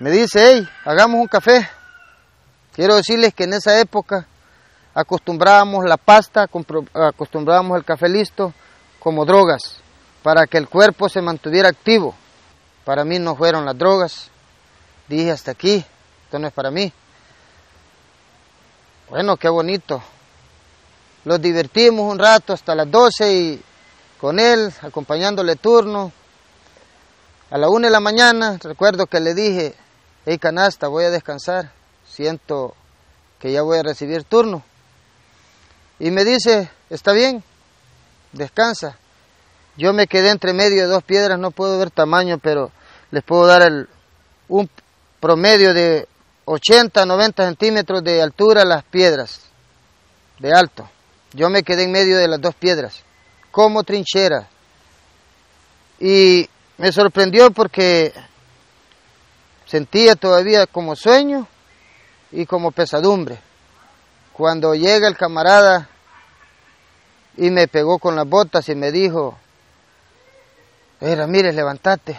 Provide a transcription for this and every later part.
Me dice, hey, hagamos un café. Quiero decirles que en esa época acostumbrábamos la pasta, acostumbrábamos el café listo como drogas, para que el cuerpo se mantuviera activo. Para mí no fueron las drogas. Dije hasta aquí, esto no es para mí. Bueno, qué bonito. Los divertimos un rato hasta las 12 y con él, acompañándole turno. A la una de la mañana, recuerdo que le dije, hey canasta, voy a descansar, siento que ya voy a recibir turno. Y me dice, está bien, descansa. Yo me quedé entre medio de dos piedras, no puedo ver tamaño, pero les puedo dar el, un promedio de 80, 90 centímetros de altura las piedras, de alto. Yo me quedé en medio de las dos piedras, como trinchera. Y me sorprendió porque sentía todavía como sueño y como pesadumbre. Cuando llega el camarada y me pegó con las botas y me dijo, era, mire, levantate.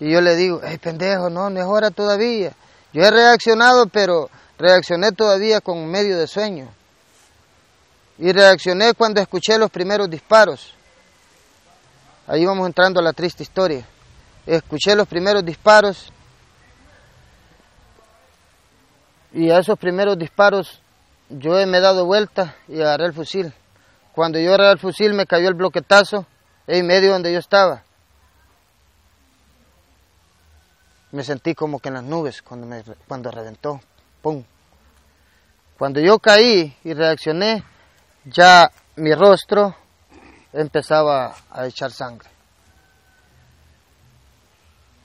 Y yo le digo, hey pendejo, no, no todavía. Yo he reaccionado, pero reaccioné todavía con medio de sueño. Y reaccioné cuando escuché los primeros disparos. Ahí vamos entrando a la triste historia. Escuché los primeros disparos y a esos primeros disparos yo me he dado vuelta y agarré el fusil. Cuando yo agarré el fusil me cayó el bloquetazo en medio donde yo estaba. Me sentí como que en las nubes cuando, me, cuando reventó. ¡Pum! Cuando yo caí y reaccioné, ya mi rostro empezaba a echar sangre.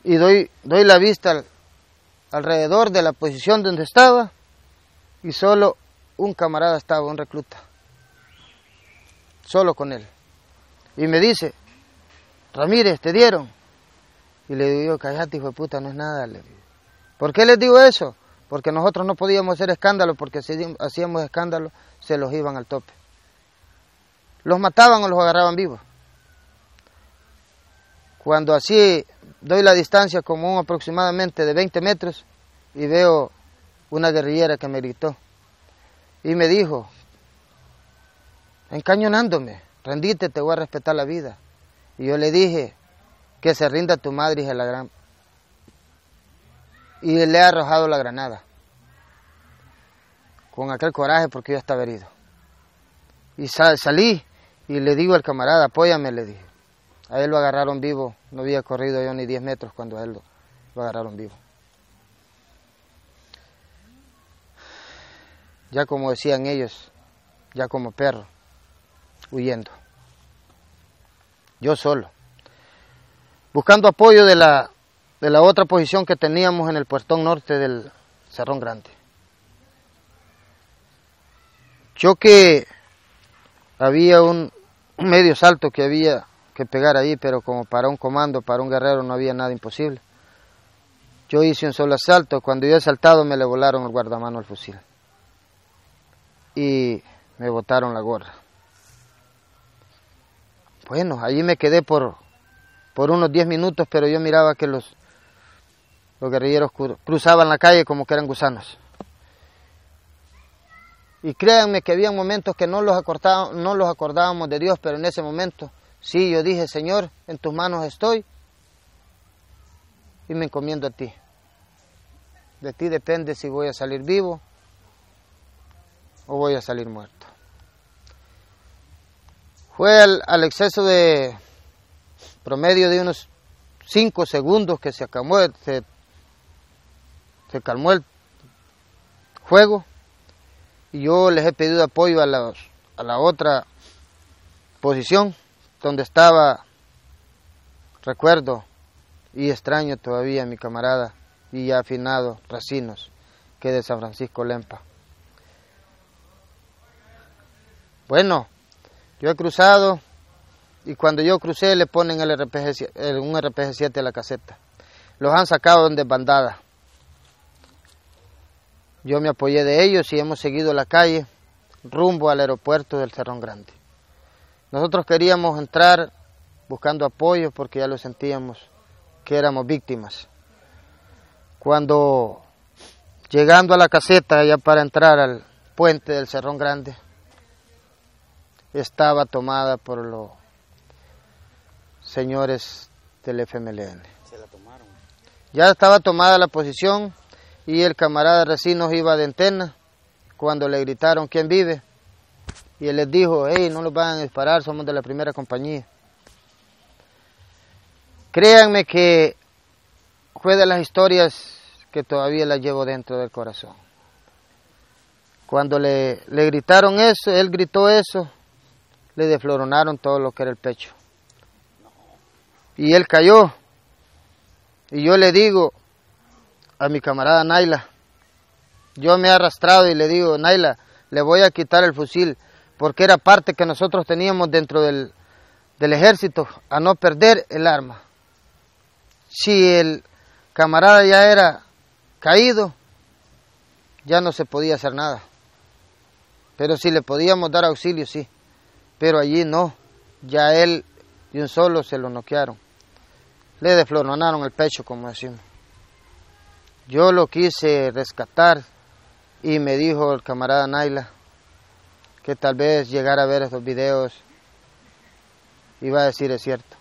Y doy, doy la vista alrededor de la posición donde estaba y solo un camarada estaba, un recluta. Solo con él. Y me dice, Ramírez, ¿te dieron? Y le digo, cállate, hijo de puta, no es nada. Le digo. ¿Por qué les digo eso? Porque nosotros no podíamos hacer escándalo, porque si hacíamos escándalo, se los iban al tope. Los mataban o los agarraban vivos. Cuando así doy la distancia como un aproximadamente de 20 metros y veo una guerrillera que me gritó y me dijo, encañonándome, rendite, te voy a respetar la vida. Y yo le dije, que se rinda tu madre, y la gran... Y le he arrojado la granada, con aquel coraje porque yo estaba herido. Y salí y le digo al camarada, apóyame, le dije. A él lo agarraron vivo, no había corrido yo ni 10 metros cuando a él lo, agarraron vivo. Ya como decían ellos, ya como perro, huyendo. Yo solo. Buscando apoyo de la, de la otra posición que teníamos en el puertón norte del Cerrón Grande. Yo que había un medio salto que había que pegar ahí, pero como para un comando, para un guerrero no había nada imposible. Yo hice un solo asalto, cuando yo he saltado me le volaron el guardamano al fusil y me botaron la gorra. Bueno, allí me quedé por, por unos 10 minutos, pero yo miraba que los, los guerrilleros cruzaban la calle como que eran gusanos. Y créanme que había momentos que no los, no los acordábamos de Dios, pero en ese momento sí, yo dije, Señor, en tus manos estoy y me encomiendo a ti. De ti depende si voy a salir vivo o voy a salir muerto. Fue al, exceso de promedio de unos cinco segundos que se, acabó, se, calmó el juego y yo les he pedido apoyo a, a la otra posición donde estaba, recuerdo y extraño todavía mi camarada y ya afinado Racinos, que de San Francisco Lempa. Bueno, yo he cruzado y cuando yo crucé le ponen el un RPG-7 a la caseta. Los han sacado en desbandada. Yo me apoyé de ellos y hemos seguido la calle rumbo al aeropuerto del Cerrón Grande. Nosotros queríamos entrar buscando apoyo porque ya lo sentíamos que éramos víctimas. cuando llegando a la caseta ya para entrar al puente del Cerrón Grande, estaba tomada por los señores del FMLN. Se la tomaron. Ya estaba tomada la posición y el camarada recién nos iba de antena cuando le gritaron quién vive y él les dijo, hey, no los van a disparar, somos de la primera compañía. Créanme que fue de las historias que todavía las llevo dentro del corazón. Cuando le, le gritaron eso, él gritó eso, le defloronaron todo lo que era el pecho. Y él cayó. Y yo le digo a mi camarada Naila, yo me he arrastrado y le digo, Naila, le voy a quitar el fusil, porque era parte que nosotros teníamos dentro del, del ejército, a no perder el arma. Si el camarada ya era caído, ya no se podía hacer nada. Pero si le podíamos dar auxilio, sí. Pero allí no. Ya él de un solo se lo noquearon. Le defloronaron el pecho, como decimos. Yo lo quise rescatar y me dijo el camarada Naila que tal vez llegara a ver estos videos iba a decir es cierto.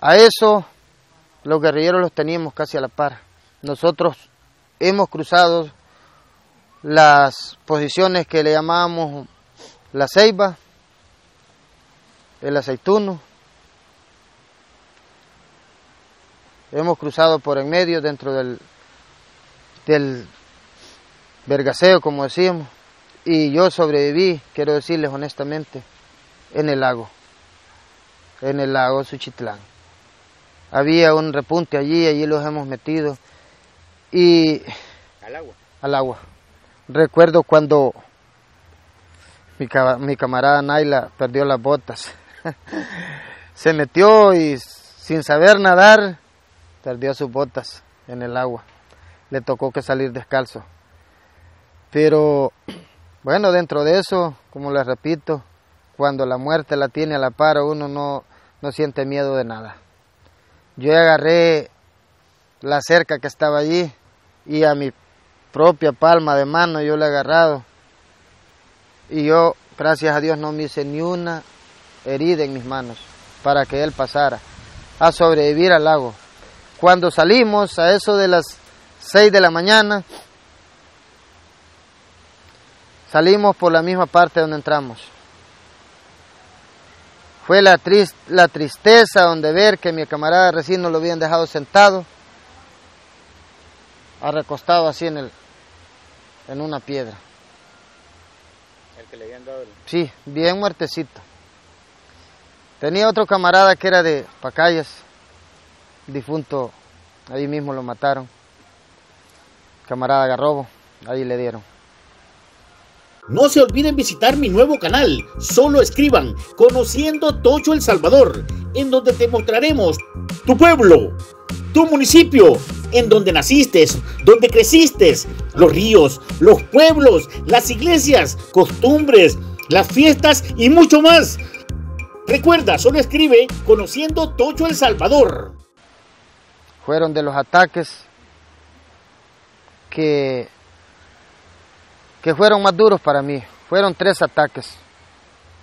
A eso los guerrilleros los teníamos casi a la par. Nosotros hemos cruzado las posiciones que le llamábamos la ceiba, el aceituno. Hemos cruzado por en medio dentro del, del vergaseo, como decíamos, y yo sobreviví, quiero decirles honestamente, en el lago, en el lago Suchitlán. Había un repunte allí, allí los hemos metido y Al agua. al agua. Recuerdo cuando mi, mi camarada Naila perdió las botas. Se metió y sin saber nadar, perdió sus botas en el agua. Le tocó que salir descalzo. Pero bueno, dentro de eso, como les repito, cuando la muerte la tiene a la par, uno no, no siente miedo de nada. Yo agarré la cerca que estaba allí y a mi propia palma de mano yo le he agarrado. Y yo, gracias a Dios, no me hice ni una herida en mis manos para que él pasara a sobrevivir al lago. Cuando salimos a eso de las 6 de la mañana, salimos por la misma parte donde entramos. Fue la, la tristeza donde ver que mi camarada recién no lo habían dejado sentado, recostado así en, el, en una piedra. El que le habían dado el... Sí, bien muertecito. Tenía otro camarada que era de Pacayas, difunto, ahí mismo lo mataron. Camarada Garrobo, ahí le dieron. No se olviden visitar mi nuevo canal. Solo escriban Conociendo Tocho El Salvador, en donde te mostraremos tu pueblo, tu municipio, en donde naciste, donde creciste, los ríos, los pueblos, las iglesias, costumbres, las fiestas y mucho más. Recuerda, solo escribe Conociendo Tocho El Salvador. Fueron de los ataques que, que fueron más duros para mí. Fueron tres ataques,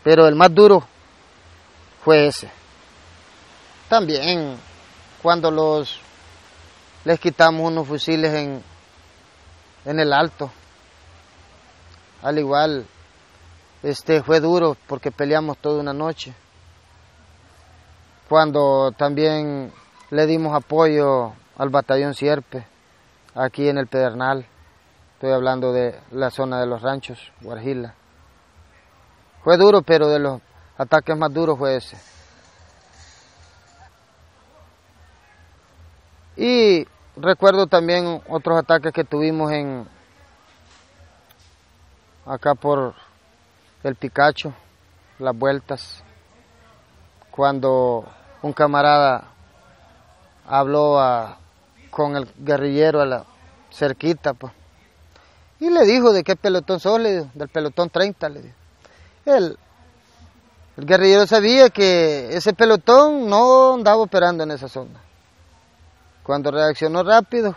pero el más duro fue ese. También cuando los les quitamos unos fusiles en, en el alto. Al igual, este fue duro porque peleamos toda una noche. Cuando también le dimos apoyo al batallón Sierpe, aquí en el Pedernal. Estoy hablando de la zona de los ranchos, Guarjila. Fue duro, pero de los ataques más duros fue ese. Y recuerdo también otros ataques que tuvimos en acá por el Picacho, las vueltas, cuando un camarada habló con el guerrillero a la cerquita, pues, y le dijo de qué pelotón sos, le dijo, del pelotón 30, le dijo. El, el guerrillero sabía que ese pelotón no andaba operando en esa zona. Cuando reaccionó rápido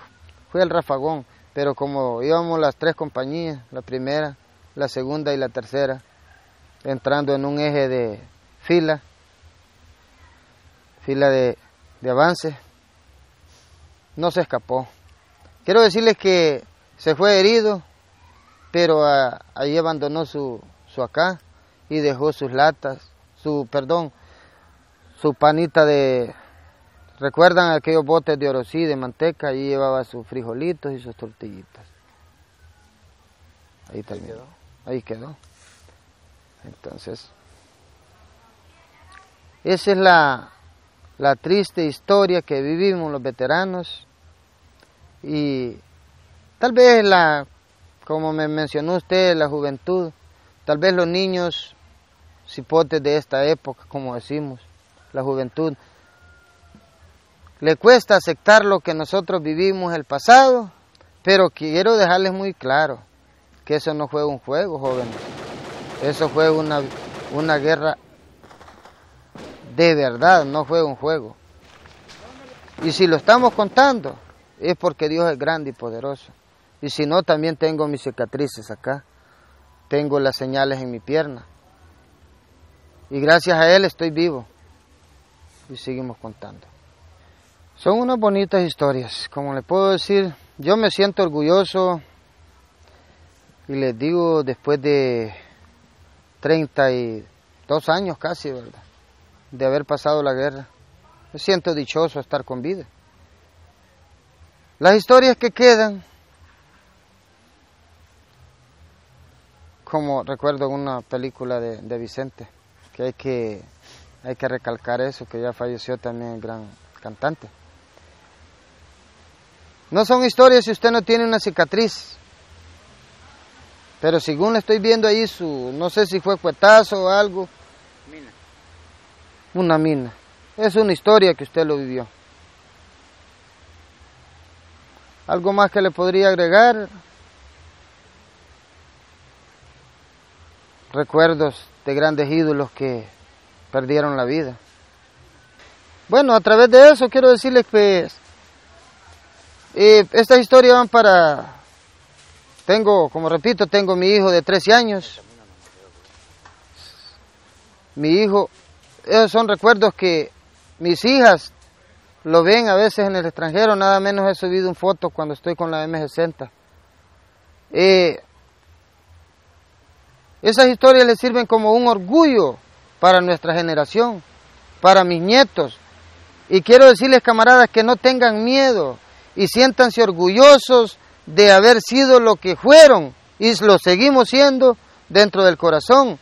fue el rafagón, pero como íbamos las tres compañías, la primera, la segunda y la tercera, entrando en un eje de fila, fila de, de avance, no se escapó. Quiero decirles que se fue herido, pero ah, ahí abandonó su, su acá y dejó sus latas, su, perdón, su panita de, ¿recuerdan aquellos botes de orosí, de manteca? Ahí llevaba sus frijolitos y sus tortillitas. Ahí terminó. Ahí quedó. Entonces, esa es la, la triste historia que vivimos los veteranos y tal vez la, como me mencionó usted, la juventud, tal vez los niños cipotes de esta época, como decimos, la juventud, le cuesta aceptar lo que nosotros vivimos el pasado, pero quiero dejarles muy claro que eso no fue un juego, jóvenes. Eso fue una, una guerra de verdad, no fue un juego. Y si lo estamos contando, es porque Dios es grande y poderoso. Y si no, también tengo mis cicatrices acá. Tengo las señales en mi pierna. Y gracias a Él estoy vivo. Y seguimos contando. Son unas bonitas historias. Como le puedo decir, yo me siento orgulloso. Y les digo, después de 32 años casi, ¿verdad? De haber pasado la guerra. Me siento dichoso estar con vida. Las historias que quedan, como recuerdo una película de, de, Vicente, que hay, que hay que recalcar eso, que ya falleció también el gran cantante. No son historias si usted no tiene una cicatriz, pero según estoy viendo ahí su, no sé si fue cuetazo o algo. Mina. Una mina. Es una historia que usted lo vivió. ¿Algo más que le podría agregar? Recuerdos de grandes ídolos que perdieron la vida. Bueno, a través de eso quiero decirles que eh, estas historias van para tengo, como repito, tengo mi hijo de 13 años. Mi hijo, esos son recuerdos que mis hijas lo ven a veces en el extranjero, nada menos he subido un foto cuando estoy con la M60. Eh, esas historias les sirven como un orgullo para nuestra generación, para mis nietos. Y quiero decirles, camaradas, que no tengan miedo y siéntanse orgullosos de haber sido lo que fueron y lo seguimos siendo dentro del corazón.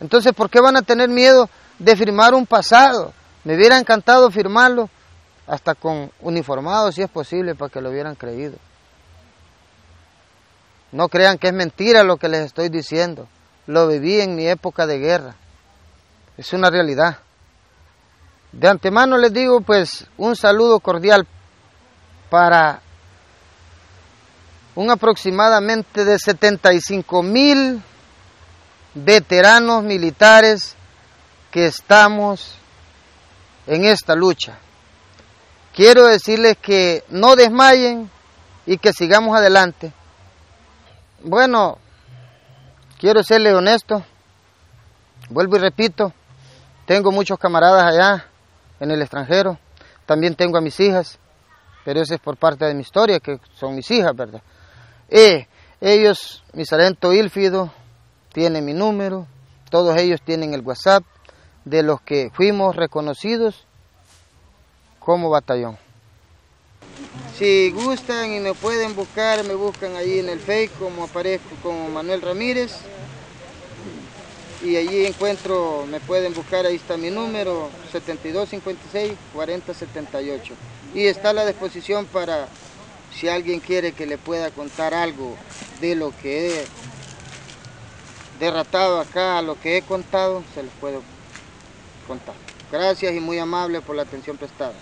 Entonces, ¿por qué van a tener miedo de firmar un pasado? Me hubiera encantado firmarlo hasta con uniformado, si es posible, para que lo hubieran creído. No crean que es mentira lo que les estoy diciendo. Lo viví en mi época de guerra. Es una realidad. De antemano les digo, pues, un saludo cordial para un aproximadamente de 75 mil veteranos militares que estamos en esta lucha. Quiero decirles que no desmayen y que sigamos adelante. Bueno, quiero serle honesto, vuelvo y repito, tengo muchos camaradas allá en el extranjero, también tengo a mis hijas, pero eso es por parte de mi historia, que son mis hijas, ¿verdad? Eh, ellos, mi sargento Ilfido, tiene mi número, todos ellos tienen el WhatsApp de los que fuimos reconocidos como batallón. Si gustan y me pueden buscar, me buscan ahí en el Facebook como aparezco como Manuel Ramírez. Y allí encuentro, me pueden buscar, ahí está mi número, 7256-4078. Y está a la disposición para si alguien quiere que le pueda contar algo de lo que he derratado acá, lo que he contado, se les puedo contar. Gracias y muy amable por la atención prestada.